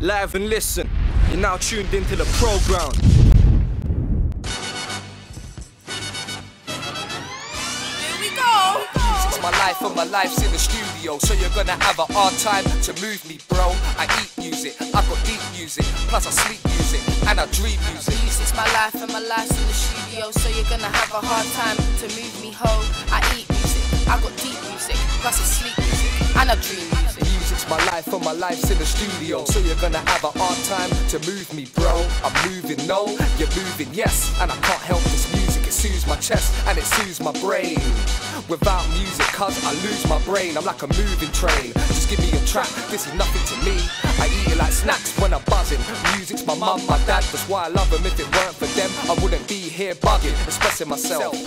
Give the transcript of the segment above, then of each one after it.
live and listen. You're now tuned into the program. Here we go. It's my life and my life's in the studio, so you're gonna have a hard time to move me, bro. I eat music, I got deep music, plus I sleep music, and I dream music. It's my life and my life's in the studio, so you're gonna have a hard time to move me home. I eat music, I got deep music, plus I sleep music, and I dream music. My life and my life's in the studio, so you're gonna have a hard time to move me, bro. I'm moving, no, you're moving, yes, and I can't help this music. It soothes my chest and it soothes my brain. Without music, cuz I lose my brain. I'm like a moving train. Just give me a track, this is nothing to me. I eat it like snacks when I'm buzzing. Music's my mum, my dad, that's why I love them. If it weren't for them, I wouldn't be here bugging, expressing myself.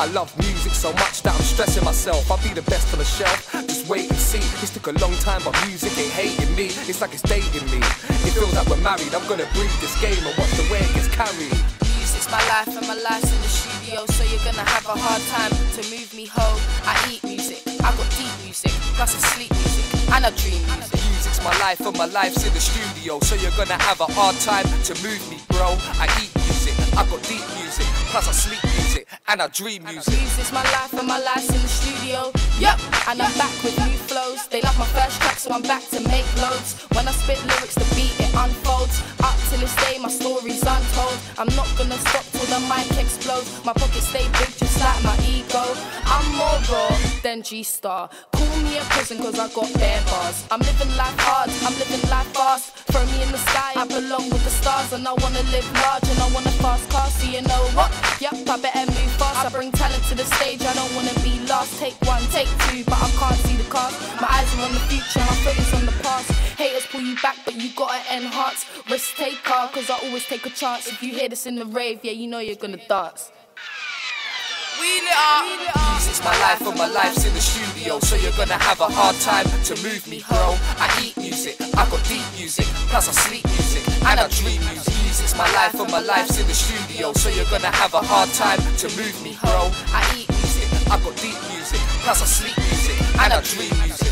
I love music so much that I'm stressing myself. I'll be the best on the shelf. Just wait and see. This took a long time, but music ain't hating me. It's like it's dating me. It feels like we're married. I'm gonna breathe this game and watch the way it gets you're gonna have a hard time to move me home. I eat music, I got deep music, plus I sleep music, and I dream music. Music's my life and my life's in the studio, so you're gonna have a hard time to move me, bro. I eat music, I got deep music, plus I sleep music, and I dream music. Music's my life and my life's in the studio. Yep, and I'm back with new flows. They love my first track, so I'm back to make loads. When I spit lyrics, the beat it unfolds. Up till this day, my story's untold. I'm not gonna stop till the mic My pockets stay big, just like my ego. I'm more raw than G Star. Call me a prison, cause I got bare bars. I'm living life hard, I'm living life fast. Throw me in the sky, I belong with the stars. And I wanna live large, and I wanna fast car. So you know what? Yup, I better move fast. I bring talent to the stage, I don't wanna be lost. Take one, take two, but I can't see the cast. My eyes are on the future, my foot is on gotta enhance. Risk taker, cause I always take a chance. If you hear this in the rave, yeah, you know you're gonna dance. Wheel it up. Music's my life and my life's in the studio, so you're gonna have a hard time to move me, bro. I eat music, I got deep music, plus I sleep music, and I dream music. Music's my life and my life's in the studio, so you're gonna have a hard time to move me, bro. I eat music, I got deep music, plus I sleep music, and I dream music.